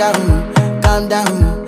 down, calm down.